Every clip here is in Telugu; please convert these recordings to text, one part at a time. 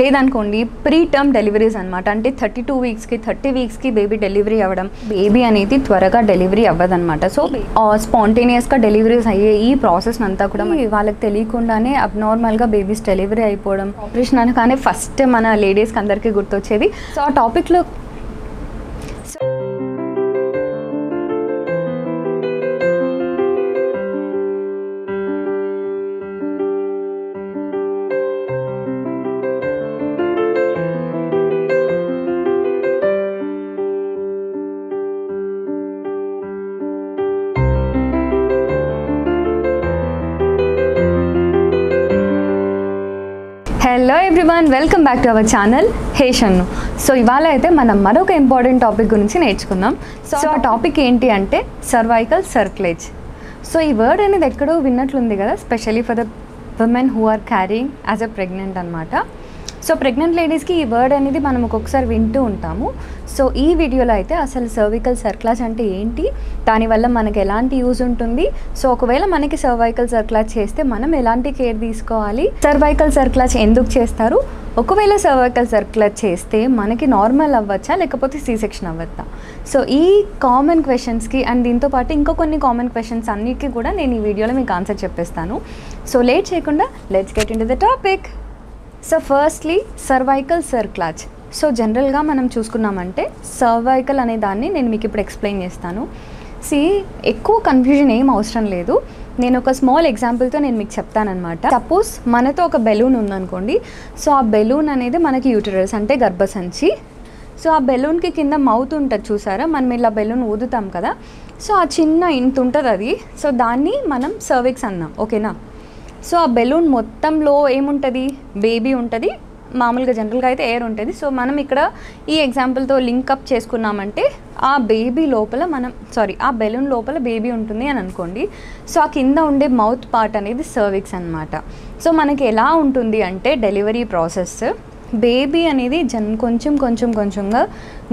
లేదనుకోండి ప్రీ టర్మ్ డెలివరీస్ అనమాట అంటే థర్టీ టూ వీక్స్కి థర్టీ వీక్స్కి బేబీ డెలివరీ అవ్వడం బేబీ అనేది త్వరగా డెలివరీ అవ్వదన్నమాట. సో స్పాంటేనియస్గా డెలివరీస్ అయ్యే ఈ ప్రాసెస్ అంతా కూడా వాళ్ళకి తెలియకుండానే అబ్నార్మల్గా బేబీస్ డెలివరీ అయిపోవడం ఆపరేషన్ అనగానే ఫస్ట్ మన లేడీస్కి అందరికీ గుర్తొచ్చేది సో ఆ టాపిక్లో welcome back to our channel. Hey Shannu. So ఇవాళ అయితే మనం మరొక ఇంపార్టెంట్ టాపిక్ గురించి నేర్చుకుందాం. సో ఆ టాపిక్ ఏంటి అంటే సర్వైకల్ సర్క్లేజ్. సో ఈ వర్డ్ అనేది ఎక్కడో విన్నట్లుంది కదా specially for the women who are carrying as a pregnant అనమాట సో ప్రెగ్నెంట్ లేడీస్కి ఈ వర్డ్ అనేది మనం ఒక్కొక్కసారి వింటూ ఉంటాము. సో ఈ వీడియోలో అయితే అసలు సర్వికల్ సర్క్లాజ్ అంటే ఏంటి? దానివల్ల మనకి ఎలాంటి యూజ్ ఉంటుంది? సో ఒకవేళ మనకి సర్వైకల్ సర్క్లాజ్ చేస్తే మనం ఎలాంటి కేర్ తీసుకోవాలి? సర్వైకల్ సర్క్లాజ్ ఎందుకు చేస్తారు? ఒకవేళ సర్వైకల్ సర్క్లాజ్ చేస్తే మనకి నార్మల్ అవ్వచ్చా? లేకపోతే సీ సెక్షన్ అవ్వచ్చా? సో ఈ కామన్ క్వశ్చన్స్కి అండ్ దీంతో పాటు ఇంకో కొన్ని కామన్ క్వశ్చన్స్ అన్నిటికీ కూడా నేను ఈ వీడియోలో మీకు ఆన్సర్ చెప్పేస్తాను. సో లేట్ చేయకుండా let's get into the topic so firstly cervical cerclage so జనరల్గా మనం చూసుకున్నామంటే సర్వైకల్ అనే దాన్ని నేను మీకు ఇప్పుడు ఎక్స్ప్లెయిన్ చేస్తాను. సి ఎక్కువ కన్ఫ్యూజన్ ఏం అవసరం లేదు. నేను ఒక స్మాల్ ఎగ్జాంపుల్తో నేను మీకు చెప్తానమాట సపోజ్ మనతో ఒక బెలూన్ ఉందనుకోండి. సో ఆ బెలూన్ అనేది మనకి యూటరస్ అంటే గర్భసంచి. సో ఆ బెలూన్కి కింద మౌత్ ఉంటుంది చూసారా? మనం ఇలా బెలూన్ ఊదుతాం కదా. సో ఆ చిన్న ఇంత ఉంటుంది అది. సో దాన్ని మనం సర్విక్స్ అన్నాం. ఓకేనా సో ఆ బెలూన్ మొత్తంలో ఏముంటుంది? బేబీ ఉంటుంది. మామూలుగా జనరల్గా అయితే ఎయిర్ ఉంటుంది. సో మనం ఇక్కడ ఈ ఎగ్జాంపుల్తో లింకప్ చేసుకున్నామంటే ఆ బేబీ లోపల మనం సారీ ఆ బెలూన్ లోపల బేబీ ఉంటుంది అని అనుకోండి. సో ఆ కింద ఉండే మౌత్ పార్ట్ అనేది సర్విక్స్ అనమాట సో మనకి ఎలా ఉంటుంది అంటే డెలివరీ ప్రాసెస్ బేబీ అనేది జన్ కొంచెం కొంచెం కొంచెంగా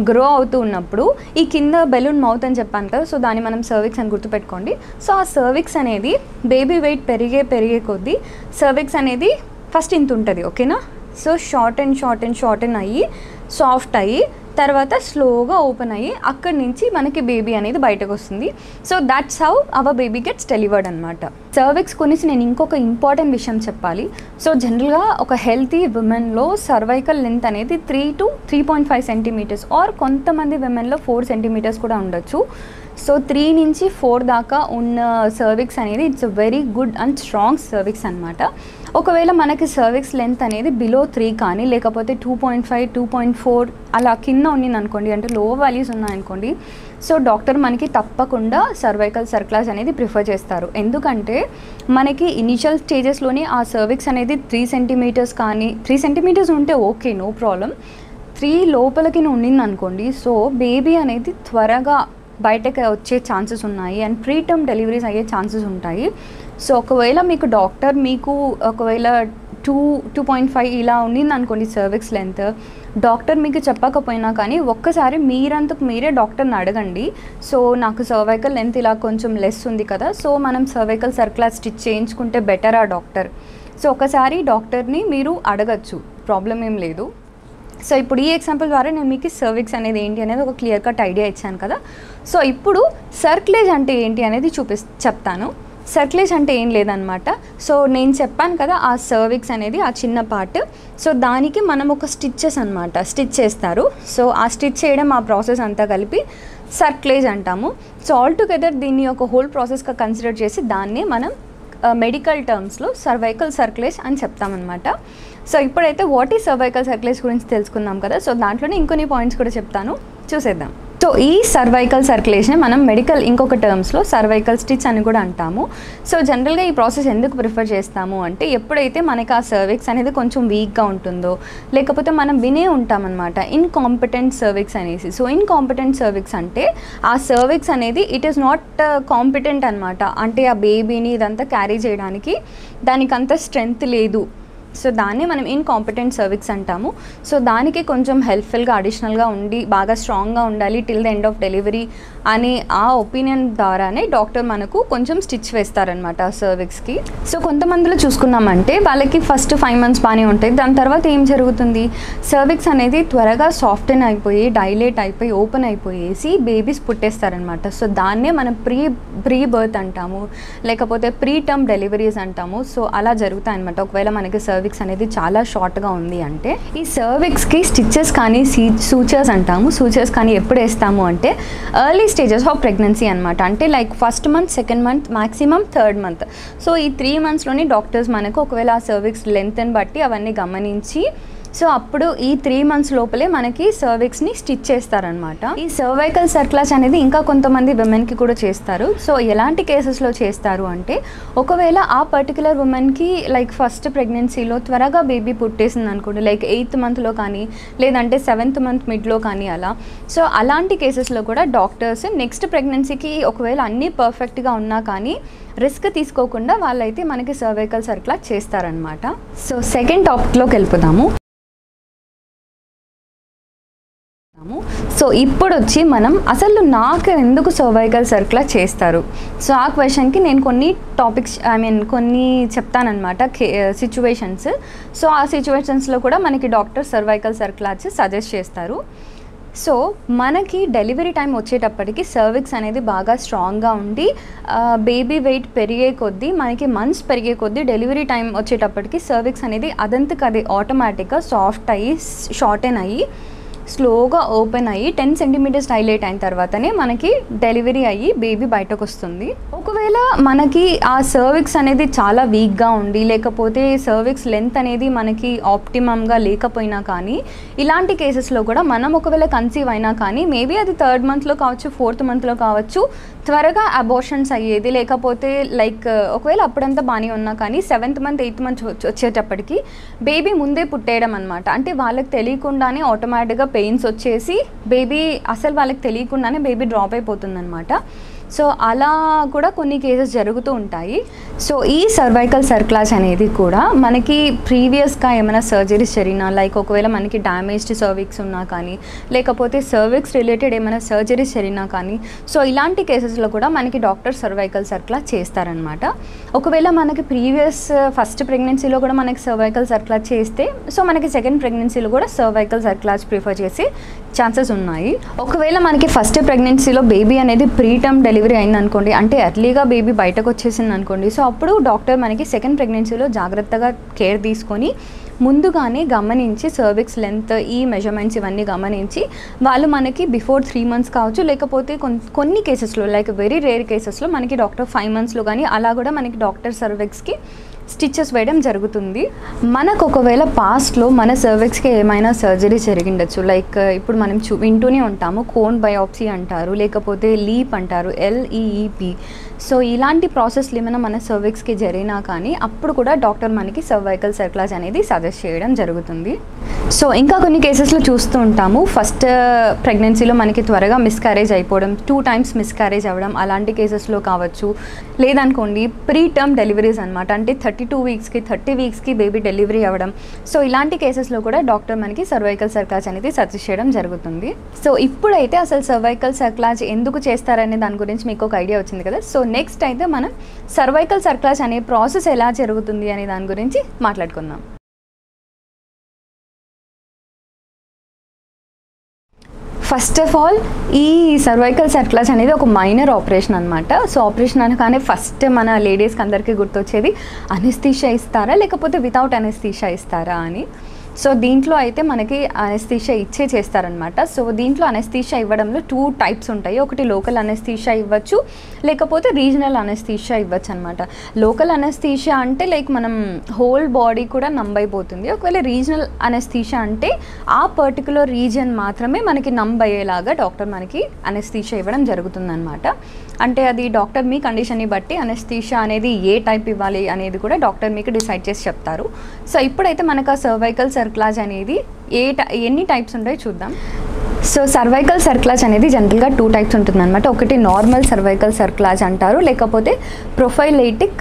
గ్రో అవుతూ ఉన్నప్పుడు ఈ కింద బెలూన్ మౌత్ అని చెప్పాను కదా సో దాన్ని మనం సర్విక్స్ అని గుర్తుపెట్టుకోండి. సో ఆ సర్విక్స్ అనేది బేబీ వెయిట్ పెరిగే పెరిగే కొద్దీ సర్విక్స్ అనేది ఫస్ట్ ఇంత ఉంటుంది ఓకేనా so short and short and short and అయ్యి సాఫ్ట్ అయ్యి తర్వాత స్లోగా ఓపెన్ అయ్యి అక్కడి నుంచి మనకి బేబీ అనేది బయటకు వస్తుంది. So that's how our baby gets delivered అనమాట సర్విక్స్ గురించి నేను ఇంకొక ఇంపార్టెంట్ విషయం చెప్పాలి. సో జనరల్గా ఒక హెల్తీ విమెన్లో సర్వైకల్ లెంత్ అనేది three to three point five centimetres or కొంతమంది విమెన్లో ఫోర్ సెంటీమీటర్స్ కూడా ఉండొచ్చు. సో త్రీ నుంచి ఫోర్ దాకా ఉన్న సర్విక్స్ అనేది it's very good and strong cervix అనమాట ఒకవేళ మనకి సర్విక్స్ లెంత్ అనేది బిలో త్రీ కానీ లేకపోతే two point five two point four అలా కింద ఉండింది అనుకోండి అంటే లో వాల్యూస్ ఉన్నాయనుకోండి సో డాక్టర్ మనకి తప్పకుండా సర్వైకల్ సర్క్లాస్ అనేది ప్రిఫర్ చేస్తారు. ఎందుకంటే మనకి ఇనిషియల్ స్టేజెస్లోనే ఆ సర్విక్స్ అనేది త్రీ సెంటీమీటర్స్ కానీ త్రీ సెంటీమీటర్స్ ఉంటే ఓకే నో ప్రాబ్లం త్రీ లోపలికి ఉండింది అనుకోండి సో బేబీ అనేది త్వరగా బయటకు వచ్చే ఛాన్సెస్ ఉన్నాయి అండ్ ప్రీ టర్మ్ డెలివరీస్ అయ్యే ఛాన్సెస్ ఉంటాయి. సో ఒకవేళ మీకు డాక్టర్ మీకు ఒకవేళ టూ టూ పాయింట్ ఫైవ్ ఇలా ఉండింది అనుకోండి సర్విక్స్ లెంత్ డాక్టర్ మీకు చెప్పకపోయినా కానీ ఒక్కసారి మీరంతకు మీరే డాక్టర్ని అడగండి. సో నాకు సర్వైకల్ లెంత్ ఇలా కొంచెం లెస్ ఉంది కదా సో మనం సర్వైకల్ సర్క్లా స్టిచ్ చేయించుకుంటే బెటర్ ఆ డాక్టర్. సో ఒకసారి డాక్టర్ని మీరు అడగచ్చు ప్రాబ్లం ఏం లేదు. సో ఇప్పుడు ఈ ఎగ్జాంపుల్ ద్వారా నేను మీకు సర్విక్స్ అనేది ఏంటి అనేది ఒక క్లియర్ కట్ ఐడియా ఇచ్చాను కదా. సో ఇప్పుడు సర్క్లేజ్ అంటే ఏంటి అనేది చూపి చెప్తాను. సర్క్లేజ్ అంటే ఏం లేదనమాట సో నేను చెప్పాను కదా ఆ సర్విక్స్ అనేది ఆ చిన్న పార్ట్. సో దానికి మనం ఒక స్టిచ్చెస్ అనమాట స్టిచ్ చేస్తారు. సో ఆ స్టిచ్ చేయడం ఆ ప్రాసెస్ అంతా కలిపి సర్క్లేజ్ అంటాము. సో ఆల్ టుగెదర్ దీన్ని ఒక హోల్ ప్రాసెస్గా కన్సిడర్ చేసి దాన్నే మనం మెడికల్ టర్మ్స్లో సర్వైకల్ సర్క్లేజ్ అని చెప్తామన్నమాట. సో ఇప్పుడైతే వాట్ ఈ సర్వైకల్ సర్క్లేజ్ గురించి తెలుసుకుందాం కదా. సో దాంట్లోనే ఇంకొన్ని పాయింట్స్ కూడా చెప్తాను. చూసేద్దాం. సో ఈ సర్వైకల్ సర్క్యులేషన్ మనం మెడికల్ ఇంకొక టర్మ్స్లో సర్వైకల్ స్టిచ్ అని కూడా అంటాము. సో జనరల్గా ఈ ప్రాసెస్ ఎందుకు ప్రిఫర్ చేస్తాము అంటే ఎప్పుడైతే మనకి ఆ సర్విక్స్ అనేది కొంచెం వీక్గా ఉంటుందో లేకపోతే మనం వినే ఉంటామన్నమాట ఇన్కాంపిటెంట్ సర్విక్స్ అనేసి. సో ఇన్కాంపిటెంట్ సర్విక్స్ అంటే ఆ సర్విక్స్ అనేది ఇట్ ఈస్ నాట్ కాంపిటెంట్ అనమాట అంటే ఆ బేబీని ఇదంతా క్యారీ చేయడానికి దానికంత స్ట్రెంగ్త్ లేదు. సో దాన్ని మనం ఇన్కాంపిటెంట్ సర్విక్స్ అంటాము. సో దానికి కొంచెం హెల్ప్ఫుల్గా అడిషనల్గా ఉండి బాగా స్ట్రాంగ్గా ఉండాలి till the end of delivery అనే ఆ ఒపీనియన్ ద్వారానే డాక్టర్ మనకు కొంచెం స్టిచ్ వేస్తారనమాట ఆ సర్విక్స్కి సో కొంతమందిలో చూసుకున్నామంటే వాళ్ళకి ఫస్ట్ ఫైవ్ మంత్స్ బాగానే ఉంటాయి. దాని తర్వాత ఏం జరుగుతుంది? సర్విక్స్ అనేది త్వరగా సాఫ్టెన్ అయిపోయి డైలేట్ అయిపోయి ఓపెన్ అయిపోయేసి బేబీస్ పుట్టేస్తారనమాట సో దాన్నే మనం ప్రీ ప్రీ బర్త్ అంటాము. లేకపోతే ప్రీ టర్మ్ డెలివరీస్ అంటాము. సో అలా జరుగుతాయి అనమాట ఒకవేళ మనకి సర్వీస్ సర్విక్స్ అనేది చాలా షార్ట్గా ఉంది అంటే ఈ సర్విక్స్కి స్టిచ్చెస్ కానీ సీ సూచర్స్ అంటాము. సూచర్స్ కానీ ఎప్పుడు వేస్తాము అంటే ఎర్లీ స్టేజెస్ ఆఫ్ ప్రెగ్నెన్సీ అనమాట అంటే like first month second month maximum third month so ఈ త్రీ మంత్స్లోని డాక్టర్స్ మనకు ఒకవేళ ఆ సర్విక్స్ లెంత్ని బట్టి అవన్నీ గమనించి సో అప్పుడు ఈ త్రీ మంత్స్ లోపలే మనకి సర్విక్స్ని స్టిచ్ చేస్తారనమాట ఈ సర్వైకల్ సర్క్లాస్ అనేది ఇంకా కొంతమంది విమెన్కి కూడా చేస్తారు. సో ఎలాంటి కేసెస్లో చేస్తారు అంటే ఒకవేళ ఆ పర్టికులర్ ఉమెన్కి లైక్ ఫస్ట్ ప్రెగ్నెన్సీలో త్వరగా బేబీ పుట్టేసింది అనుకోండి లైక్ ఎయిత్ మంత్లో కానీ లేదంటే సెవెంత్ మంత్ మిడ్లో కానీ అలా. సో అలాంటి కేసెస్లో కూడా డాక్టర్స్ నెక్స్ట్ ప్రెగ్నెన్సీకి ఒకవేళ అన్నీ పర్ఫెక్ట్గా ఉన్నా కానీ రిస్క్ తీసుకోకుండా వాళ్ళైతే మనకి సర్వైకల్ సర్క్లా చేస్తారనమాట సో సెకండ్ టాపిక్లోకి వెళ్ళిపోదాము. సో ఇప్పుడు వచ్చి మనం అసలు నాకు ఎందుకు సర్వైకల్ సర్క్లా చేస్తారు? సో ఆ క్వశ్చన్కి నేను కొన్ని టాపిక్స్ ఐ మీన్ కొన్ని చెప్తానమాట సిచ్యువేషన్స్ సో ఆ సిచ్యువేషన్స్లో కూడా మనకి డాక్టర్ సర్వైకల్ సర్క్లాస్ సజెస్ట్ చేస్తారు. సో మనకి డెలివరీ టైం వచ్చేటప్పటికి సర్విక్స్ అనేది బాగా స్ట్రాంగ్గా ఉండి బేబీ వెయిట్ పెరిగే కొద్దీ మనకి మంత్స్ పెరిగే కొద్దీ డెలివరీ టైం వచ్చేటప్పటికి సర్విక్స్ అనేది అదంతకు అది ఆటోమేటిక్గా సాఫ్ట్ అయ్యి షార్టెన్ అయ్యి స్లోగా ఓపెన్ అయ్యి టెన్ సెంటీమీటర్స్ డైలేట్ అయిన తర్వాతనే మనకి డెలివరీ అయ్యి బేబీ బయటకు వస్తుంది ఒకవేళ మనకి ఆ సర్విక్స్ అనేది చాలా వీక్గా ఉండి లేకపోతే సర్విక్స్ లెంత్ అనేది మనకి ఆప్టిమమ్గా లేకపోయినా కానీ ఇలాంటి కేసెస్లో కూడా మనం ఒకవేళ కన్సీవ్ అయినా కానీ మేబీ అది థర్డ్ మంత్లో కావచ్చు ఫోర్త్ మంత్లో కావచ్చు త్వరగా అబోర్షన్స్ అయ్యేది లేకపోతే లైక్ ఒకవేళ అప్పుడంతా బాగానే ఉన్నా కానీ సెవెంత్ మంత్ ఎయిత్ మంత్ వచ్చేటప్పటికి బేబీ ముందే పుట్టేయడం అనమాట అంటే వాళ్ళకి తెలియకుండానే ఆటోమేటిక్గా పెయిన్స్ వచ్చేసి బేబీ అసలు వాళ్ళకి తెలియకుండానే బేబీ డ్రాప్ అయిపోతుంది అనమాట సో అలా కూడా కొన్ని కేసెస్ జరుగుతూ ఉంటాయి. సో ఈ సర్వైకల్ సర్క్లాస్ అనేది కూడా మనకి ప్రీవియస్గా ఏమైనా సర్జరీస్ జరిగినా లైక్ ఒకవేళ మనకి డ్యామేజ్డ్ సర్విక్స్ ఉన్నా కానీ లేకపోతే సర్విక్స్ రిలేటెడ్ ఏమైనా సర్జరీస్ జరిగినా కానీ సో ఇలాంటి కేసెస్లో కూడా మనకి డాక్టర్ సర్వైకల్ సర్క్లాజ్ చేస్తారనమాట ఒకవేళ మనకి ప్రీవియస్ ఫస్ట్ ప్రెగ్నెన్సీలో కూడా మనకి సర్వైకల్ సర్క్లాజ్ చేస్తే సో మనకి సెకండ్ ప్రెగ్నెన్సీలో కూడా సర్వైకల్ సర్క్లాస్ ప్రిఫర్ చేసి ఛాన్సెస్ ఉన్నాయి. ఒకవేళ మనకి ఫస్ట్ ప్రెగ్నెన్సీలో బేబీ అనేది ప్రీటర్మ్ డెలివరీ డెలివరీ అయింది అనుకోండి అంటే ఎర్లీగా బేబీ బయటకు వచ్చేసింది అనుకోండి సో అప్పుడు డాక్టర్ మనకి సెకండ్ ప్రెగ్నెన్సీలో జాగ్రత్తగా కేర్ తీసుకొని ముందుగానే గమనించి సర్విక్స్ లెంత్ ఈ మెజర్మెంట్స్ ఇవన్నీ గమనించి వాళ్ళు మనకి బిఫోర్ త్రీ మంత్స్ కావచ్చు లేకపోతే కొన్ని కేసెస్లో లైక్ వెరీ రేర్ కేసెస్లో మనకి డాక్టర్ ఫైవ్ మంత్స్లో కానీ అలా కూడా మనకి డాక్టర్ సర్విక్స్కి స్టిచ్చెస్ వేయడం జరుగుతుంది. మనకు ఒకవేళ పాస్ట్లో మన సర్వెక్స్కి ఏమైనా సర్జరీ జరిగిండొచ్చు. లైక్ uh, ఇప్పుడు మనం చూ వింటూనే ఉంటాము. కోన్ బయోప్సీ అంటారు లేకపోతే లీప్ అంటారు. ఎల్ఈఈపి సో ఇలాంటి ప్రాసెస్లు ఏమైనా మన సర్విక్స్కి జరిగినా కానీ అప్పుడు కూడా డాక్టర్ మనకి సర్వైకల్ సర్క్లాజ్ అనేది సజెస్ట్ చేయడం జరుగుతుంది. సో ఇంకా కొన్ని కేసెస్లో చూస్తూ ఉంటాము. ఫస్ట్ ప్రెగ్నెన్సీలో మనకి త్వరగా మిస్క్యారేజ్ అయిపోవడం టూ టైమ్స్ మిస్క్యారేజ్ అవ్వడం అలాంటి కేసెస్లో కావచ్చు. లేదనుకోండి ప్రీ టర్మ్ డెలివరీస్ అనమాట అంటే థర్టీ టూ వీక్స్కి థర్టీ వీక్స్కి బేబీ డెలివరీ అవ్వడం. సో ఇలాంటి కేసెస్లో కూడా డాక్టర్ మనకి సర్వైకల్ సర్క్లాజ్ అనేది సజెస్ట్ చేయడం జరుగుతుంది. సో ఇప్పుడైతే అసలు సర్వైకల్ సర్క్లాజ్ ఎందుకు చేస్తారనే దాని గురించి మీకు ఒక ఐడియా వచ్చింది కదా. సో నెక్స్ట్ అయితే మనం సర్వైకల్ సర్క్లాస్ అనే ప్రాసెస్ ఎలా జరుగుతుంది అనే దాని గురించి మాట్లాడుకుందాం. ఫస్ట్ ఆఫ్ ఆల్ ఈ సర్వైకల్ సర్క్లాస్ అనేది ఒక మైనర్ ఆపరేషన్ అనమాట సో ఆపరేషన్ అనగానే ఫస్ట్ మన లేడీస్కి అందరికీ గుర్తొచ్చేది అనెస్థీషియా ఇస్తారా? లేకపోతే వితౌట్ అనెస్థీషియా ఇస్తారా? అని. సో దీంట్లో అయితే మనకి అనెస్థీషియా ఇచ్చే చేస్తారనమాట సో దీంట్లో అనెస్థీషియా ఇవ్వడంలో టూ టైప్స్ ఉంటాయి. ఒకటి లోకల్ అనెస్థీషియా ఇవ్వచ్చు లేకపోతే రీజనల్ అనెస్థీషియా ఇవ్వచ్చు అనమాట లోకల్ అనెస్థీషియా అంటే లైక్ మనం హోల్ బాడీ కూడా నంబైపోతుంది. ఒకవేళ రీజనల్ అనెస్థీషియా అంటే ఆ పర్టికులర్ రీజన్ మాత్రమే మనకి నంబ్ అయ్యేలాగా డాక్టర్ మనకి అనెస్థీషియా ఇవ్వడం జరుగుతుందన్నమాట. అంటే అది డాక్టర్ మీ కండిషన్ని బట్టి అనెస్థీషియా అనేది ఏ టైప్ ఇవ్వాలి అనేది కూడా డాక్టర్ మీకు డిసైడ్ చేసి చెప్తారు. సో ఇప్పుడైతే మనకు ఆ సర్వైకల్ సర్క్లాజ్ అనేది ఏ ఎన్ని టైప్స్ ఉంటాయో చూద్దాం. సో సర్వైకల్ సర్క్లాజ్ అనేది జనరల్గా టూ టైప్స్ ఉంటుంది అనమాట ఒకటి నార్మల్ సర్వైకల్ సర్క్లాజ్ అంటారు. లేకపోతే ప్రొఫైలైటిక్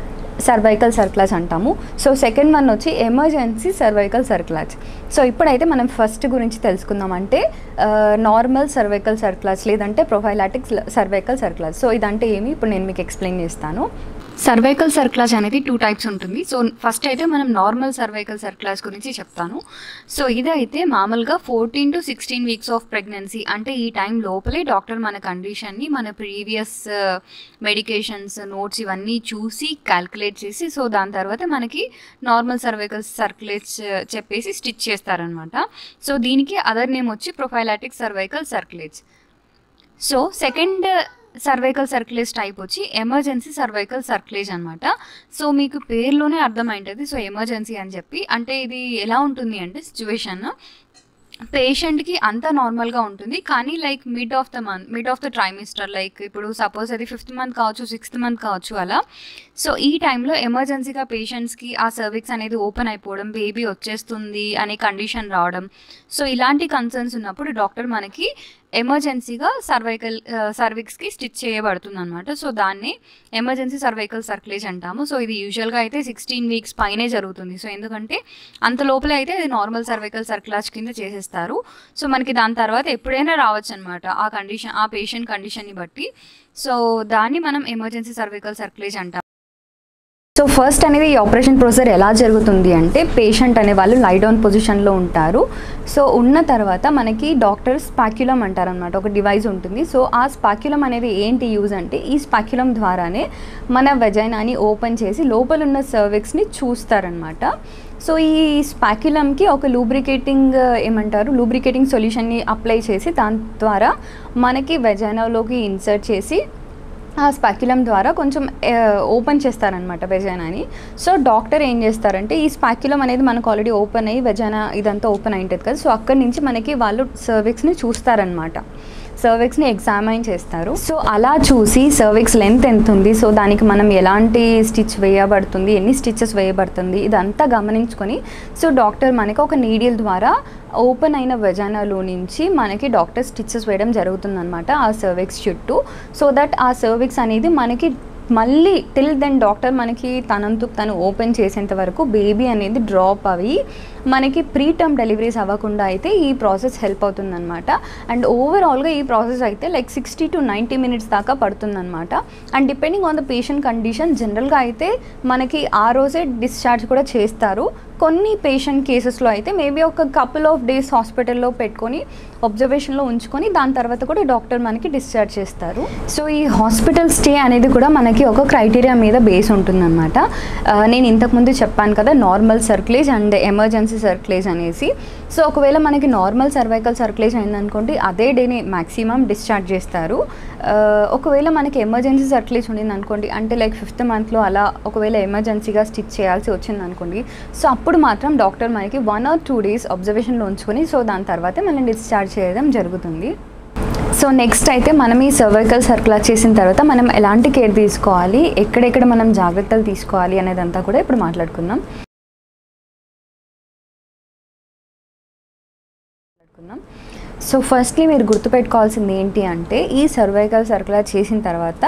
సర్వైకల్ సర్క్లాజ్ అంటాము. సో సెకండ్ వన్ వచ్చి ఎమర్జెన్సీ సర్వైకల్ సర్క్లాజ్. సో ఇప్పుడైతే మనం ఫస్ట్ గురించి తెలుసుకుందామంటే నార్మల్ సర్వైకల్ సర్క్లాజ్ లేదంటే ప్రొఫైలాటిక్ సర్వైకల్ సర్క్లాజ్. సో ఇదంటే ఏమి? ఇప్పుడు నేను మీకు ఎక్స్ప్లెయిన్ చేస్తాను. సర్వైకల్ సర్క్లాజ్ అనేది టూ టైప్స్ ఉంటుంది. సో ఫస్ట్ అయితే మనం నార్మల్ సర్వైకల్ సర్క్లాజ్ గురించి చెప్తాను. సో ఇదైతే మామూలుగా fourteen to sixteen weeks of pregnancy అంటే ఈ టైం లోపలే డాక్టర్ మన కండిషన్ని మన ప్రీవియస్ మెడికేషన్స్ నోట్స్ ఇవన్నీ చూసి క్యాల్కులేట్ చేసి సో దాని తర్వాత మనకి నార్మల్ సర్వైకల్ సర్క్యులేట్స్ చెప్పేసి స్టిచ్ చేస్తారనమాట. సో దీనికి అదర్ నేమ్ వచ్చి prophylactic cervical cerclage. So second cervical cerclage type వచ్చి ఎమర్జెన్సీ సర్వైకల్ సర్క్యులేజ్ అనమాట సో మీకు పేరులోనే అర్థమైంటుంది. సో ఎమర్జెన్సీ అని చెప్పి. అంటే ఇది ఎలా ఉంటుంది అంటే సిచ్యువేషన్ పేషెంట్కి అంతా నార్మల్గా ఉంటుంది. కానీ like mid of the month mid of the trimester like ఇప్పుడు సపోజ్ అది ఫిఫ్త్ మంత్ కావచ్చు సిక్స్త్ మంత్ కావచ్చు అలా. సో ఈ టైంలో ఎమర్జెన్సీగా పేషెంట్స్కి ఆ సర్విక్స్ అనేది ఓపెన్ అయిపోవడం బేబీ వచ్చేస్తుంది అనే కండిషన్ రావడం. సో ఇలాంటి కన్సర్న్స్ ఉన్నప్పుడు డాక్టర్ మనకి ఎమర్జెన్సీగా సర్వైకల్ సర్విక్స్కి స్టిచ్ చేయబడుతుంది అనమాట సో దాన్ని ఎమర్జెన్సీ సర్వైకల్ సర్క్లేజ్ అంటాము. సో ఇది యూజువల్గా అయితే సిక్స్టీన్ వీక్స్ పైనే జరుగుతుంది. సో ఎందుకంటే అంత లోపల అయితే అది నార్మల్ సర్వైకల్ సర్క్లాజ్ కింద చేసేస్తారు. సో మనకి దాని తర్వాత ఎప్పుడైనా రావచ్చు అనమాట ఆ కండిషన్ ఆ పేషెంట్ కండిషన్ని బట్టి. సో దాన్ని మనం ఎమర్జెన్సీ సర్వైకల్ సర్క్లేజ్ అంటాం. సో ఫస్ట్ అనేది ఈ ఆపరేషన్ ప్రొసీజర్ ఎలా జరుగుతుంది అంటే పేషెంట్ అనే వాళ్ళు లైడౌన్ పొజిషన్లో ఉంటారు. సో ఉన్న తర్వాత మనకి డాక్టర్ స్పాక్యులం అంటారు అనమాట ఒక డివైస్ ఉంటుంది. సో ఆ స్పాక్యులం అనేది ఏంటి యూజ్ అంటే ఈ స్పాక్యులం ద్వారానే మన వెజైనాని ఓపెన్ చేసి లోపల ఉన్న సర్విక్స్ని చూస్తారనమాట సో ఈ స్పాక్యులంకి ఒక లూబ్రికేటింగ్ uh, ఏమంటారు? లూబ్రికేటింగ్ సొల్యూషన్ని అప్లై చేసి దాని ద్వారా మనకి వెజైనాలోకి ఇన్సర్ట్ చేసి ఆ స్పాక్యులం ద్వారా కొంచెం ఓపెన్ చేస్తారనమాట వెజైనాని. సో డాక్టర్ ఏం చేస్తారంటే ఈ స్పాక్యులం అనేది మనకు ఆల్రెడీ ఓపెన్ అయ్యి వెజైనా ఇదంతా ఓపెన్ అయి ఉంటుంది కదా సో అక్కడి నుంచి మనకి వాళ్ళు సర్విక్స్ని చూస్తారనమాట సర్విక్స్ని ఎగ్జామైన్ చేస్తారు. సో అలా చూసి సర్విక్స్ లెంత్ ఎంత ఉంది సో దానికి మనం ఎలాంటి స్టిచ్ వేయబడుతుంది ఎన్ని స్టిచెస్ వేయబడుతుంది ఇదంతా గమనించుకొని సో డాక్టర్ మనకి ఒక నీడిల్ ద్వారా ఓపెన్ అయిన వెజానాలో నుంచి మనకి డాక్టర్ స్టిచెస్ వేయడం జరుగుతుందన్నమాట ఆ సర్విక్స్ చుట్టూ. సో దట్ ఆ సర్విక్స్ అనేది మనకి మళ్ళీ టిల్ దెన్ డాక్టర్ మనకి తనంతుకు తను ఓపెన్ చేసేంత వరకు బేబీ అనేది డ్రాప్ అవి మనకి ప్రీ టర్మ్ డెలివరీస్ అవ్వకుండా అయితే ఈ ప్రాసెస్ హెల్ప్ అవుతుందన్నమాట. అండ్ ఓవరాల్గా ఈ ప్రాసెస్ అయితే like sixty to ninety minutes దాకా పడుతుందన్నమాట. And depending on the patient condition జనరల్గా అయితే మనకి ఆ రోజే డిశ్చార్జ్ కూడా చేస్తారు. కొన్ని పేషెంట్ కేసెస్లో అయితే మేబీ ఒక కపుల్ ఆఫ్ డేస్ హాస్పిటల్లో పెట్టుకొని అబ్జర్వేషన్లో ఉంచుకొని దాని తర్వాత కూడా డాక్టర్ మనకి డిశ్చార్జ్ చేస్తారు. సో ఈ హాస్పిటల్ స్టే అనేది కూడా మనకి ఒక క్రైటీరియా మీద బేస్ ఉంటుందన్నమాట. Uh, నేను ఇంతకుముందు చెప్పాను కదా normal cerclage and emergency cerclage అనేసి. సో ఒకవేళ మనకి నార్మల్ సర్వైకల్ సర్క్లేజ్ అయిందనుకోండి అదే డేని మ్యాక్సిమం డిశ్చార్జ్ చేస్తారు. ఒకవేళ మనకి ఎమర్జెన్సీ సర్క్లేజ్ ఉండింది అనుకోండి అంటే లైక్ ఫిఫ్త్ మంత్లో అలా ఒకవేళ ఎమర్జెన్సీగా స్టిచ్ చేయాల్సి వచ్చింది అనుకోండి సో అప్పుడు మాత్రం డాక్టర్ మనకి వన్ ఆర్ టూ డేస్ అబ్జర్వేషన్లో ఉంచుకొని సో దాని తర్వాతే మనం డిశ్చార్జ్ చేయడం జరుగుతుంది. సో నెక్స్ట్ అయితే మనం ఈ సర్వైకల్ సర్క్యులర్ చేసిన తర్వాత మనం ఎలాంటి కేర్ తీసుకోవాలి ఎక్కడెక్కడ మనం జాగ్రత్తలు తీసుకోవాలి అనేదంతా కూడా ఇప్పుడు మాట్లాడుకుందాం. సో ఫస్ట్లీ మీరు గుర్తుపెట్టుకోవాల్సింది ఏంటి అంటే ఈ సర్వైకల్ సర్కులర్ చేసిన తర్వాత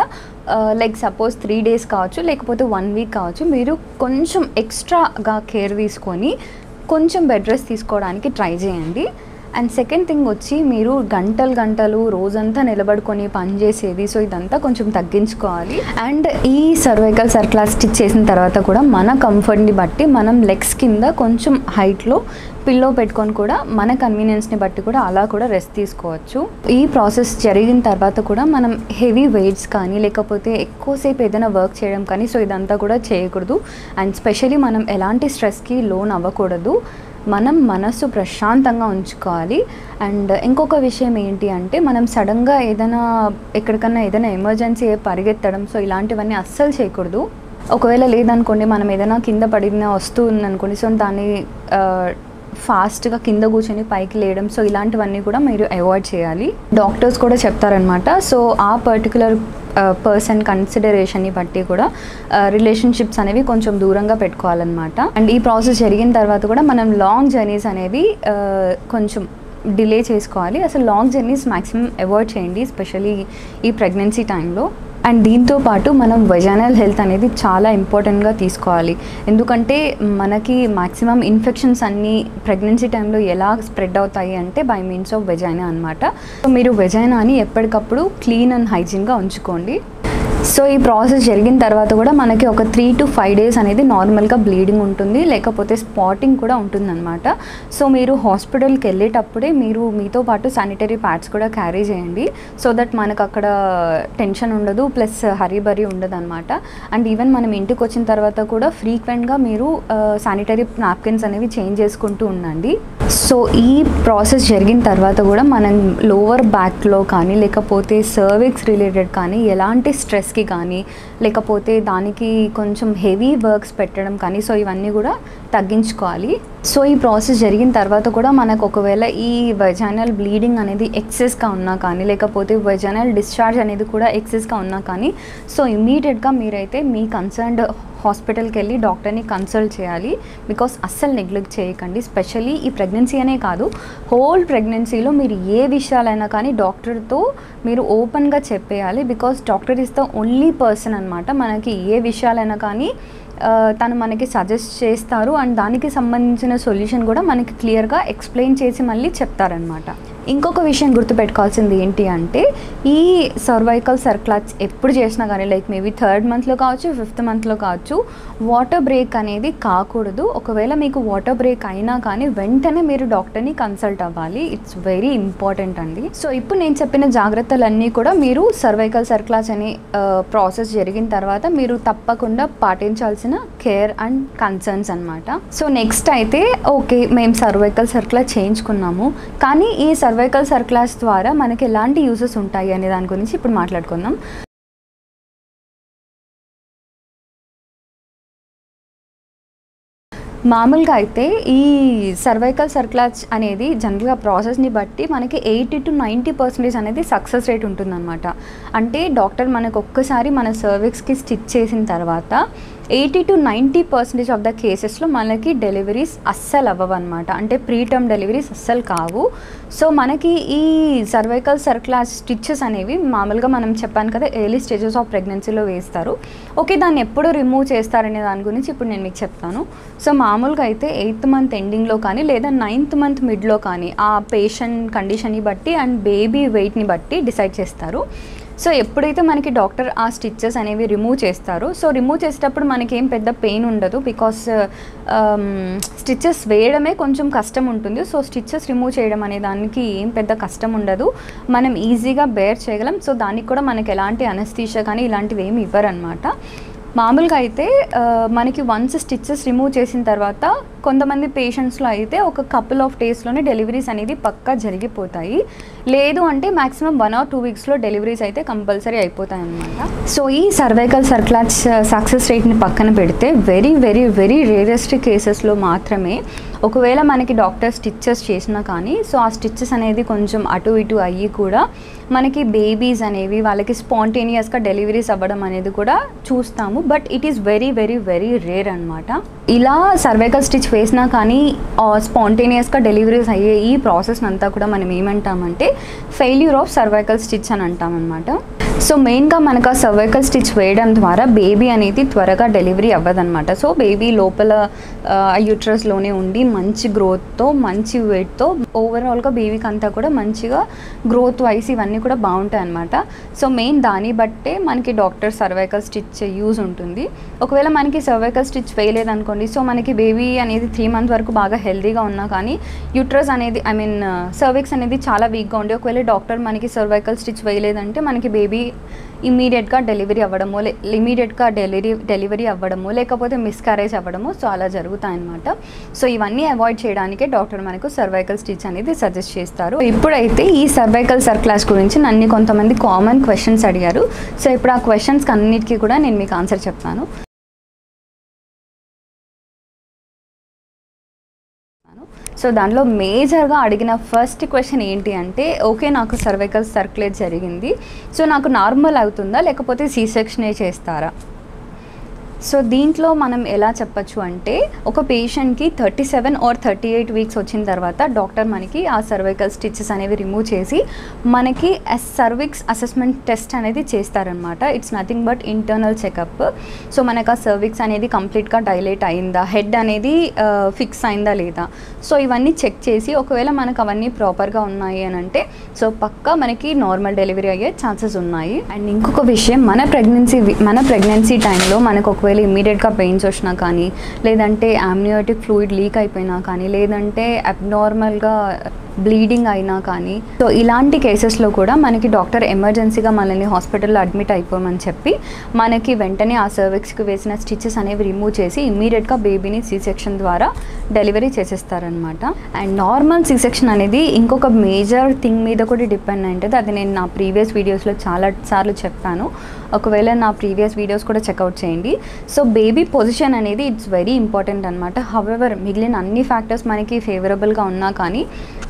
లైక్ సపోజ్ త్రీ డేస్ కావచ్చు లేకపోతే వన్ వీక్ కావచ్చు మీరు కొంచెం ఎక్స్ట్రాగా కేర్ తీసుకొని కొంచెం బెడ్ రెస్ట్ తీసుకోవడానికి ట్రై చేయండి. అండ్ సెకండ్ థింగ్ వచ్చి మీరు గంటలు గంటలు రోజంతా నిలబడుకొని పని చేసేది సో ఇదంతా కొంచెం తగ్గించుకోవాలి. అండ్ ఈ సర్వైకల్ సర్క్యులర్ స్టిచ్ చేసిన తర్వాత కూడా మన కంఫర్ట్ని బట్టి మనం లెగ్స్ కింద కొంచెం హైట్లో పిల్లో పెట్టుకొని కూడా మన కన్వీనియన్స్ని బట్టి కూడా అలా కూడా రెస్ట్ తీసుకోవచ్చు. ఈ ప్రాసెస్ జరిగిన తర్వాత కూడా మనం హెవీ వెయిట్స్ కానీ లేకపోతే ఎక్కువసేపు ఏదైనా వర్క్ చేయడం కానీ సో ఇదంతా కూడా చేయకూడదు. అండ్ స్పెషలీ మనం ఎలాంటి స్ట్రెస్కి లోన్ అవ్వకూడదు మనం మనసు ప్రశాంతంగా ఉంచుకోవాలి. అండ్ ఇంకొక విషయం ఏంటి అంటే మనం సడన్గా ఏదైనా ఎక్కడికన్నా ఏదైనా ఎమర్జెన్సీ పరిగెత్తడం సో ఇలాంటివన్నీ అస్సలు చేయకూడదు. ఒకవేళ లేదనుకోండి మనం ఏదైనా కింద పడిన వస్తువు ఉందనుకోండి సో దాన్ని ఫాస్ట్గా కింద కూర్చొని పైకి లేయడం సో ఇలాంటివన్నీ కూడా మీరు అవాయిడ్ చేయాలి. డాక్టర్స్ కూడా చెప్తారనమాట సో ఆ పర్టికులర్ పర్సన్ కన్సిడరేషన్ని బట్టి కూడా రిలేషన్షిప్స్ అనేవి కొంచెం దూరంగా పెట్టుకోవాలన్నమాట. అండ్ ఈ ప్రాసెస్ జరిగిన తర్వాత కూడా మనం లాంగ్ జర్నీస్ అనేవి కొంచెం డిలే చేసుకోవాలి. అసలు లాంగ్ జర్నీస్ మ్యాక్సిమం అవాయిడ్ చేయండి స్పెషలీ ఈ ప్రెగ్నెన్సీ టైంలో. అండ్ దీంతో పాటు మనం వెజైనల్ హెల్త్ అనేది చాలా ఇంపార్టెంట్గా తీసుకోవాలి. ఎందుకంటే మనకి మ్యాక్సిమం ఇన్ఫెక్షన్స్ అన్నీ ప్రెగ్నెన్సీ టైంలో ఎలా స్ప్రెడ్ అవుతాయి అంటే బై మీన్స్ ఆఫ్ వెజైనా అనమాట సో మీరు వెజైనాని ఎప్పటికప్పుడు క్లీన్ అండ్ హైజీన్గా ఉంచుకోండి. సో ఈ ప్రాసెస్ జరిగిన తర్వాత కూడా మనకి ఒక త్రీ టు ఫైవ్ డేస్ అనేది నార్మల్గా బ్లీడింగ్ ఉంటుంది లేకపోతే స్పాటింగ్ కూడా ఉంటుందన్నమాట. సో మీరు హాస్పిటల్కి వెళ్ళేటప్పుడే మీరు మీతో పాటు శానిటరీ ప్యాడ్స్ కూడా క్యారీ చేయండి. సో దట్ మనకు అక్కడ టెన్షన్ ఉండదు ప్లస్ హరీబరీ ఉండదు అనమాట అండ్ ఈవెన్ మనం ఇంటికి వచ్చిన తర్వాత కూడా ఫ్రీక్వెంట్గా మీరు శానిటరీ నాప్కిన్స్ అనేవి చేంజ్ చేసుకుంటూ ఉండండి. సో ఈ ప్రాసెస్ జరిగిన తర్వాత కూడా మనం లోవర్ బ్యాక్లో కానీ లేకపోతే సర్విక్స్ రిలేటెడ్ కానీ ఎలాంటి స్ట్రెస్ స్ట్రెస్కి కానీ లేకపోతే దానికి కొంచెం హెవీ వర్క్స్ పెట్టడం కానీ సో ఇవన్నీ కూడా తగ్గించుకోవాలి. సో ఈ ప్రాసెస్ జరిగిన తర్వాత కూడా మనకు ఒకవేళ ఈ వెజైనల్ బ్లీడింగ్ అనేది ఎక్సెస్గా ఉన్నా కానీ లేకపోతే వెజైనల్ డిశ్చార్జ్ అనేది కూడా ఎక్సెస్గా ఉన్నా కానీ సో ఇమీడియట్గా మీరైతే మీ కన్సర్న్డ్ హాస్పిటల్కి వెళ్ళి డాక్టర్ని కన్సల్ట్ చేయాలి. బికాస్ అస్సలు నెగ్లెక్ట్ చేయకండి. స్పెషలీ ఈ ప్రెగ్నెన్సీ అనే కాదు. హోల్ ప్రెగ్నెన్సీలో మీరు ఏ విషయాలైనా కానీ డాక్టర్తో మీరు ఓపెన్గా చెప్పేయాలి. Because doctor is the only person అనమాట మనకి ఏ విషయాలైనా కానీ తను మనకి సజెస్ట్ చేస్తారు. అండ్ దానికి సంబంధించిన సొల్యూషన్ కూడా మనకి క్లియర్గా ఎక్స్ప్లెయిన్ చేసి మళ్ళీ చెప్తారనమాట ఇంకొక విషయం గుర్తుపెట్టుకోవాల్సింది ఏంటి అంటే ఈ సర్వైకల్ సర్క్లాచ్ ఎప్పుడు చేసినా కానీ లైక్ మేబీ థర్డ్ మంత్లో కావచ్చు ఫిఫ్త్ మంత్లో కావచ్చు వాటర్ బ్రేక్ అనేది కాకూడదు. ఒకవేళ మీకు వాటర్ బ్రేక్ అయినా కానీ వెంటనే మీరు డాక్టర్ని కన్సల్ట్ అవ్వాలి. ఇట్స్ వెరీ ఇంపార్టెంట్ అండి. సో ఇప్పుడు నేను చెప్పిన జాగ్రత్తలన్నీ కూడా మీరు సర్వైకల్ సర్క్లాచ్ అనే ప్రాసెస్ జరిగిన తర్వాత మీరు తప్పకుండా పాటించాల్సిన కేర్ అండ్ కన్సర్న్స్ అనమాట సో నెక్స్ట్ అయితే ఓకే మేము సర్వైకల్ సర్క్లాచ్ చేయించుకున్నాము. కానీ ఈ సర్వైకల్ సర్క్లాస్ ద్వారా మనకి ఎలాంటి యూజెస్ ఉంటాయి అనే దాని గురించి ఇప్పుడు మాట్లాడుకుందాం. మామూలుగా అయితే ఈ సర్వైకల్ సర్క్లాచ్ అనేది జనరల్గా ప్రాసెస్ని బట్టి మనకి ఎయిటీ టు నైంటీ పర్సెంటేజ్ అనేది సక్సెస్ రేట్ ఉంటుందన్నమాట. అంటే డాక్టర్ మనకు ఒక్కసారి మన సర్విక్స్కి స్టిచ్ చేసిన తర్వాత eighty to ninety percentage of the కేసెస్లో మనకి డెలివరీస్ అస్సలు అవ్వవు అనమాట అంటే ప్రీ టర్మ్ డెలివరీస్ అస్సలు కావు. సో మనకి ఈ సర్వైకల్ సర్క్లాస్ స్టిచ్చెస్ అనేవి మామూలుగా మనం చెప్పాను కదా ఎర్లీ స్టేజెస్ ఆఫ్ ప్రెగ్నెన్సీలో వేస్తారు. ఓకే దాన్ని ఎప్పుడు రిమూవ్ చేస్తారనే దాని గురించి ఇప్పుడు నేను మీకు చెప్తాను. సో మామూలుగా అయితే ఎయిత్ మంత్ ఎండింగ్లో కానీ లేదా నైన్త్ మంత్ మిడ్లో కానీ ఆ పేషెంట్ కండిషన్ని బట్టి అండ్ బేబీ వెయిట్ని బట్టి డిసైడ్ చేస్తారు. సో ఎప్పుడైతే మనకి డాక్టర్ ఆ స్టిచ్చెస్ అనేవి రిమూవ్ చేస్తారో సో రిమూవ్ చేసేటప్పుడు మనకి ఏం పెద్ద పెయిన్ ఉండదు బికాస్ స్టిచ్చెస్ వేయడమే కొంచెం కష్టం ఉంటుంది. సో స్టిచ్చెస్ రిమూవ్ చేయడం అనే దానికి ఏం పెద్ద కష్టం ఉండదు. మనం ఈజీగా బేర్ చేయగలం. సో దానికి కూడా మనకి ఎలాంటి అనస్థీషియా కానీ ఇలాంటివి ఏమి ఇవ్వరనమాట మామూలుగా అయితే మనకి వన్స్ స్టిచ్చెస్ రిమూవ్ చేసిన తర్వాత కొంతమంది పేషెంట్స్లో అయితే ఒక కపుల్ ఆఫ్ డేస్లోనే డెలివరీస్ అనేది పక్కా జరిగిపోతాయి. లేదు అంటే మాక్సిమం వన్ ఆర్ టూ వీక్స్లో డెలివరీస్ అయితే కంపల్సరీ అయిపోతాయి అనమాట సో ఈ సర్వైకల్ సర్క్లాచ్ సక్సెస్ రేట్ని పక్కన పెడితే వెరీ వెరీ వెరీ రేరెస్ట్ కేసెస్లో మాత్రమే ఒకవేళ మనకి డాక్టర్ స్టిచ్చెస్ చేసినా కానీ సో ఆ స్టిచ్చెస్ అనేది కొంచెం అటు ఇటు అయ్యి కూడా మనకి బేబీస్ అనేవి వాళ్ళకి స్పాంటేనియస్గా డెలివరీస్ అవ్వడం అనేది కూడా చూస్తాము. But it is very very very rare అనమాట ఇలా సర్వైకల్ స్టిచ్ వేసినా కానీ స్పాంటేనియస్గా డెలివరీస్ అయ్యే ఈ ప్రాసెస్ అంతా కూడా మనం ఏమంటామంటే ఫెయిల్యూర్ ఆఫ్ సర్వైకల్ స్టిచ్ అని అంటామన్నమాట. సో మెయిన్గా మనకు ఆ సర్వైకల్ స్టిచ్ వేయడం ద్వారా బేబీ అనేది త్వరగా డెలివరీ అవ్వదన్నమాట. సో బేబీ లోపల యూట్రస్లోనే ఉండి మంచి గ్రోత్తో మంచి వెయిట్తో ఓవరాల్గా బేబీకి అంతా కూడా మంచిగా గ్రోత్ వైస్ ఇవన్నీ కూడా బాగుంటాయి అనమాట సో మెయిన్ దాన్ని బట్టే మనకి డాక్టర్ సర్వైకల్ స్టిచ్ యూజ్ ఉంటుంది. ఒకవేళ మనకి సర్వైకల్ స్టిచ్ వేయలేదనుకోండి సో మనకి బేబీ అనేది త్రీ మంత్ వరకు బాగా హెల్దీగా ఉన్నా కానీ యూట్రస్ అనేది ఐ మీన్ సర్విక్స్ అనేది చాలా వీక్గా ఉండి. ఒకవేళ డాక్టర్ మనకి సర్వైకల్ స్టిచ్ వేయలేదంటే మనకి బేబీ ఇమీడియట్గా డెలివరీ అవ్వడమో లే ఇమీడియట్గా డెలివరీ డెలివరీ అవ్వడమో లేకపోతే మిస్కారేజ్ అవ్వడమో సో అలా జరుగుతాయన్నమాట. సో ఇవన్నీ అవాయిడ్ చేయడానికే డాక్టర్ మనకు సర్వైకల్ స్టిచ్ అనేది సజెస్ట్ చేస్తారు. ఇప్పుడైతే ఈ సర్వైకల్ సర్క్లాస్ గురించి నన్ను కొంతమంది కామన్ క్వశ్చన్స్ అడిగారు. సో ఇప్పుడు ఆ క్వశ్చన్స్కి అన్నిటికీ కూడా నేను మీకు ఆన్సర్ చెప్తాను. సో దాంట్లో మేజర్గా అడిగిన ఫస్ట్ క్వశ్చన్ ఏంటి అంటే ఓకే నాకు సర్వైకల్ సర్క్యులేట్ జరిగింది. సో నాకు నార్మల్ అవుతుందా? లేకపోతే సీ సెక్షనే చేస్తారా? సో దీంట్లో మనం ఎలా చెప్పచ్చు అంటే ఒక పేషెంట్కి thirty seven or thirty eight weeks వచ్చిన తర్వాత డాక్టర్ మనకి ఆ సర్వైకల్ స్టిచెస్ అనేవి రిమూవ్ చేసి మనకి సర్విక్స్ అసెస్మెంట్ టెస్ట్ అనేది చేస్తారనమాట it's nothing but internal checkup so మనకు ఆ సర్విక్స్ అనేది కంప్లీట్గా డైలేట్ అయిందా? హెడ్ అనేది ఫిక్స్ అయిందా లేదా? సో ఇవన్నీ చెక్ చేసి ఒకవేళ మనకు అవన్నీ ప్రాపర్గా ఉన్నాయి అని అంటే సో పక్కా మనకి నార్మల్ డెలివరీ అయ్యే ఛాన్సెస్ ఉన్నాయి. అండ్ ఇంకొక విషయం మన ప్రెగ్నెన్సీ మన ప్రెగ్నెన్సీ టైంలో మనకు ఒకవేళ ఇమీడియట్గా పెయిన్స్ వచ్చినా కానీ లేదంటే ఆమ్నియోటిక్ ఫ్లూయిడ్ లీక్ అయిపోయినా కానీ లేదంటే అబ్నార్మల్గా బ్లీడింగ్ అయినా కానీ సో ఇలాంటి కేసెస్లో కూడా మనకి డాక్టర్ ఎమర్జెన్సీగా మనల్ని హాస్పిటల్లో అడ్మిట్ అయిపోమని చెప్పి మనకి వెంటనే ఆ సర్విక్స్కి వేసిన స్టిచెస్ అనేవి రిమూవ్ చేసి ఇమీడియట్గా బేబీని సీ సెక్షన్ ద్వారా డెలివరీ చేసేస్తారనమాట అండ్ నార్మల్ సీ సెక్షన్ అనేది ఇంకొక మేజర్ థింగ్ మీద కూడా డిపెండ్ అయి ఉంటుంది అది నేను నా ప్రీవియస్ వీడియోస్లో చాలా సార్లు చెప్పాను. ఒకవేళ నా ప్రీవియస్ వీడియోస్ కూడా చెక్అవుట్ చేయండి. సో బేబీ పొజిషన్ అనేది ఇట్స్ వెరీ ఇంపార్టెంట్ అనమాట హవెవర్ మిగిలిన అన్ని ఫ్యాక్టర్స్ మనకి ఫేవరబుల్గా ఉన్నా కానీ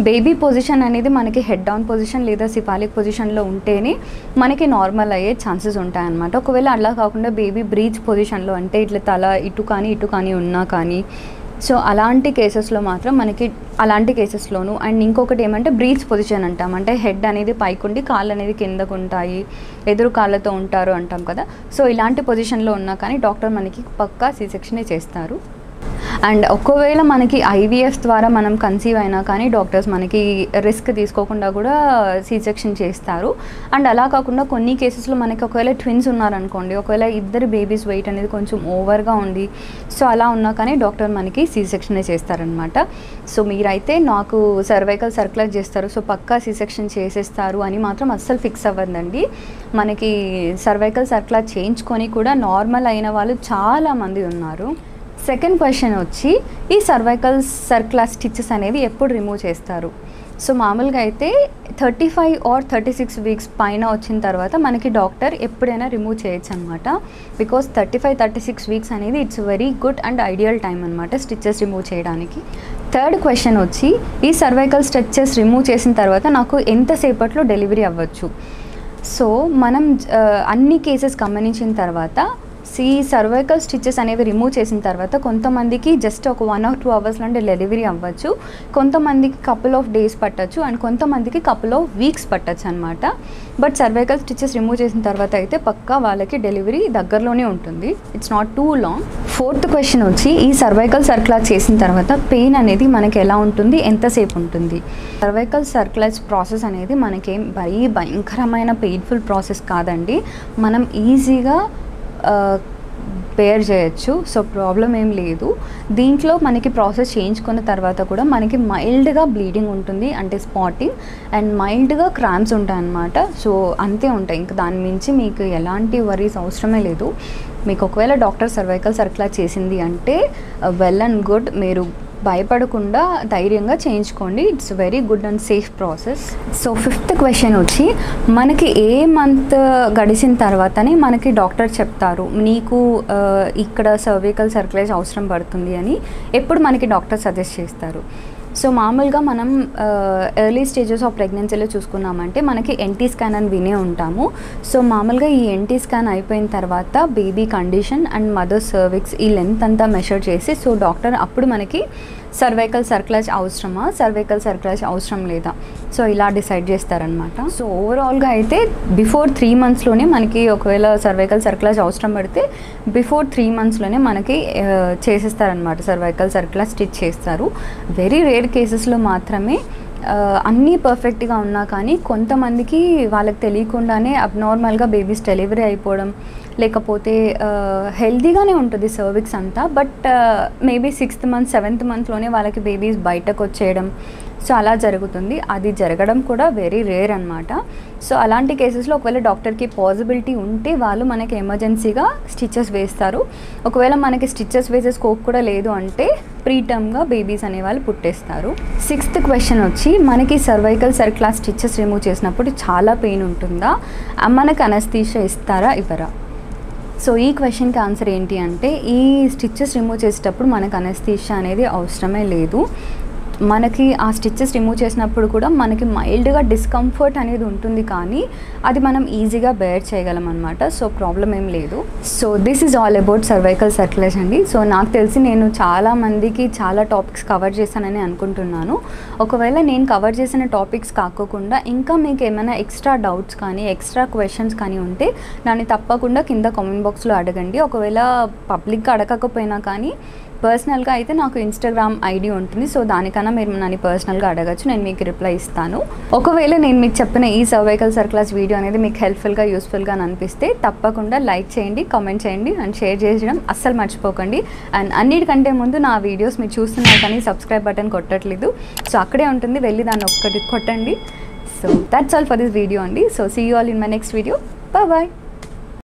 బేబీ పొజిషన్ అనేది మనకి హెడ్ డౌన్ పొజిషన్ లేదా సిఫాలిక్ పొజిషన్లో ఉంటేనే మనకి నార్మల్ అయ్యే ఛాన్సెస్ ఉంటాయన్నమాట ఒకవేళ అలా కాకుండా బేబీ బ్రీచ్ పొజిషన్లో అంటే ఇట్లా తల ఇటు కానీ ఇటు కానీ ఉన్నా కానీ సో అలాంటి కేసెస్లో మాత్రం మనకి అలాంటి కేసెస్లోను అండ్ ఇంకొకటి ఏమంటే బ్రీచ్ పొజిషన్ అంటాం. అంటే హెడ్ అనేది పైకుండి కాళ్ళు అనేది కిందకు ఉంటాయి ఎదురు కాళ్ళతో ఉంటారు అంటాం కదా. సో ఇలాంటి పొజిషన్లో ఉన్నా కానీ డాక్టర్ మనకి పక్కా సీ సెక్షనే చేస్తారు. అండ్ ఒకవేళ మనకి ఐవీఎఫ్ ద్వారా మనం కన్సీవ్ అయినా కానీ డాక్టర్స్ మనకి రిస్క్ తీసుకోకుండా కూడా సీ సెక్షన్ చేస్తారు. అండ్ అలా కాకుండా కొన్ని కేసెస్లో మనకి ఒకవేళ ట్విన్స్ ఉన్నారనుకోండి ఒకవేళ ఇద్దరు బేబీస్ వెయిట్ అనేది కొంచెం ఓవర్గా ఉంది సో అలా ఉన్నా కానీ డాక్టర్ మనకి సీ సెక్షనే చేస్తారనమాట సో మీరైతే నాకు సర్వైకల్ సర్క్యులర్ చేస్తారు సో పక్కా సీ సెక్షన్ చేసేస్తారు అని మాత్రం అస్సలు ఫిక్స్ అవ్వదండి మనకి సర్వైకల్ సర్క్యులర్ చేయించుకొని కూడా నార్మల్ అయిన వాళ్ళు చాలామంది ఉన్నారు. సెకండ్ క్వశ్చన్ వచ్చి ఈ సర్వైకల్ సర్క్లా స్టిచెస్ అనేవి ఎప్పుడు రిమూవ్ చేస్తారు? సో మామూలుగా అయితే thirty five or thirty six weeks పైన వచ్చిన తర్వాత మనకి డాక్టర్ ఎప్పుడైనా రిమూవ్ చేయొచ్చు అనమాట because thirty five thirty six weeks అనేది it's very good and ideal time అనమాట స్టిచెస్ రిమూవ్ చేయడానికి. థర్డ్ క్వశ్చన్ వచ్చి ఈ సర్వైకల్ స్టిచెస్ రిమూవ్ చేసిన తర్వాత నాకు ఎంతసేపట్లో డెలివరీ అవ్వచ్చు? సో మనం uh, అన్ని కేసెస్ గమనించిన తర్వాత సి సర్వైకల్ స్టిచెస్ అనేవి రిమూవ్ చేసిన తర్వాత కొంతమందికి జస్ట్ ఒక వన్ ఆర్ టూ అవర్స్ నుండి డెలివరీ అవ్వచ్చు. కొంతమందికి కపుల్ ఆఫ్ డేస్ పట్టచ్చు అండ్ కొంతమందికి కపుల్ ఆఫ్ వీక్స్ పట్టచ్చు అనమాట బట్ సర్వైకల్ స్టిచెస్ రిమూవ్ చేసిన తర్వాత అయితే పక్కా వాళ్ళకి డెలివరీ దగ్గరలోనే ఉంటుంది. It's not too long fourth question వచ్చి ఈ సర్వైకల్ సర్క్లాజ్ చేసిన తర్వాత పెయిన్ అనేది మనకి ఎలా ఉంటుంది? ఎంతసేపు ఉంటుంది? సర్వైకల్ సర్క్లాజ్ ప్రాసెస్ అనేది మనకేం భయ భయంకరమైన పెయిన్ఫుల్ ప్రాసెస్ కాదండి. మనం ఈజీగా బేర్ చేయొచ్చు. సో ప్రాబ్లం ఏం లేదు. దీంట్లో మనకి ప్రాసెస్ చేయించుకున్న తర్వాత కూడా మనకి మైల్డ్గా బ్లీడింగ్ ఉంటుంది అంటే స్పాటింగ్ అండ్ మైల్డ్గా క్రామ్స్ ఉంటాయి అన్నమాట సో అంతే ఉంటాయి. ఇంకా దాని మించి మీకు ఎలాంటి వరీస్ అవసరమే లేదు. మీకు ఒకవేళ డాక్టర్ సర్వైకల్ సర్క్లా చేసింది అంటే వెల్ అండ్ గుడ్ మీరు భయపడకుండా ధైర్యంగా చేయించుకోండి. It's very good and safe process so fifth question వచ్చి మనకి ఏ మంత్ గడిచిన తర్వాతనే మనకి డాక్టర్ చెప్తారు నీకు ఇక్కడ సర్వికల్ సర్క్యులేజ్ అవసరం పడుతుంది అని. ఎప్పుడు మనకి డాక్టర్ సజెస్ట్ చేస్తారు? సో మామూలుగా మనం ఎర్లీ స్టేజెస్ ఆఫ్ ప్రెగ్నెన్సీలో చూసుకున్నామంటే మనకి ఎన్టీ స్కాన్ అని వినే ఉంటాము. సో మామూలుగా ఈ ఎన్టీ స్కాన్ అయిపోయిన తర్వాత baby condition and mother cervix ఈ లెంత్ అంతా మెషర్ చేసి సో డాక్టర్ అప్పుడు మనకి సర్వైకల్ సర్క్లాజ్ అవసరమా? సర్వైకల్ సర్క్లాజ్ అవసరం లేదా? సో ఇలా డిసైడ్ చేస్తారనమాట సో ఓవరాల్గా అయితే బిఫోర్ త్రీ మంత్స్లోనే మనకి ఒకవేళ సర్వైకల్ సర్క్లాజ్ అవసరం పడితే బిఫోర్ త్రీ మంత్స్లోనే మనకి చేసేస్తారనమాట సర్వైకల్ సర్క్లాజ్ స్టిచ్ చేస్తారు. వెరీ రేర్ కేసెస్లో మాత్రమే అన్నీ పర్ఫెక్ట్గా ఉన్నా కానీ కొంతమందికి వాళ్ళకి తెలియకుండానే అబ్నార్మల్గా బేబీస్ డెలివరీ అయిపోవడం లేకపోతే హెల్దీగానే ఉంటుంది సర్విక్స్ అంతా but maybe sixth month seventh మంత్లోనే వాళ్ళకి బేబీస్ బయటకు వచ్చేయడం సో అలా జరుగుతుంది. అది జరగడం కూడా వెరీ రేర్ అనమాట సో అలాంటి కేసెస్లో ఒకవేళ డాక్టర్కి పాసిబిలిటీ ఉంటే వాళ్ళు మనకి ఎమర్జెన్సీగా స్టిచెస్ వేస్తారు. ఒకవేళ మనకి స్టిచెస్ వేసే స్కోప్ కూడా లేదు అంటే ప్రీటర్మ్గా బేబీస్ అనేవాళ్ళు పుట్టేస్తారు. సిక్స్త్ క్వశ్చన్ వచ్చి మనకి సర్వైకల్ సర్క్లాస్ స్టిచెస్ రిమూవ్ చేసినప్పుడు చాలా పెయిన్ ఉంటుందా? మనకు మనకి అనస్థీషియా ఇస్తారా ఇవ్వరా? సో ఈ క్వశ్చన్కి ఆన్సర్ ఏంటి అంటే ఈ స్టిచ్చెస్ రిమూవ్ చేసేటప్పుడు మనకు అనస్థీషియా అనేది అవసరమే లేదు. మనకి ఆ స్టిచ్చెస్ రిమూవ్ చేసినప్పుడు కూడా మనకి మైల్డ్గా డిస్కంఫర్ట్ అనేది ఉంటుంది కానీ అది మనం ఈజీగా బేర్ చేయగలం అనమాట సో ప్రాబ్లం ఏం లేదు. So this is all about cervical cerclage అండి. సో నాకు తెలిసి నేను చాలా మందికి చాలా టాపిక్స్ కవర్ చేశానని అనుకుంటున్నాను. ఒకవేళ నేను కవర్ చేసిన టాపిక్స్ కాకోకుండా ఇంకా మీకు ఏమైనా ఎక్స్ట్రా డౌట్స్ కానీ ఎక్స్ట్రా క్వశ్చన్స్ కానీ ఉంటే దాన్ని తప్పకుండా కింద కామెంట్ బాక్స్లో అడగండి. ఒకవేళ పబ్లిక్గా అడగకపోయినా కానీ పర్సనల్గా అయితే నాకు ఇన్స్టాగ్రామ్ ఐడి ఉంటుంది. సో దానికన్నా మీరు నన్ను పర్సనల్గా అడగచ్చు. నేను మీకు రిప్లై ఇస్తాను. ఒకవేళ నేను మీకు చెప్పిన ఈ సర్వైకల్ సర్క్లాస్ వీడియో అనేది మీకు హెల్ప్ఫుల్గా యూస్ఫుల్గా అనిపిస్తే తప్పకుండా లైక్ చేయండి కామెంట్ చేయండి అండ్ షేర్ చేయడం అస్సలు మర్చిపోకండి. అండ్ అన్నిటికంటే ముందు నా వీడియోస్ మీరు చూస్తున్నారు కానీ సబ్స్క్రైబ్ బటన్ కొట్టట్లేదు. సో అక్కడే ఉంటుంది. వెళ్ళి దాన్ని ఒక్కటి కొట్టండి. So that's all for this video అండి. So see you all in my next video bye